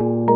you